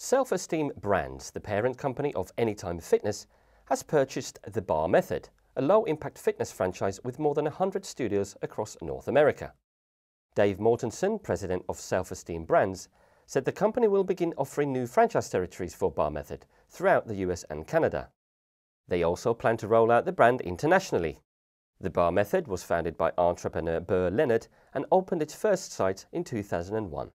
Self Esteem Brands, the parent company of Anytime Fitness, has purchased The Bar Method, a low impact fitness franchise with more than 100 studios across North America. Dave Mortensen, president of Self Esteem Brands, said the company will begin offering new franchise territories for Bar Method throughout the US and Canada. They also plan to roll out the brand internationally. The Bar Method was founded by entrepreneur Burr Leonard and opened its first site in 2001.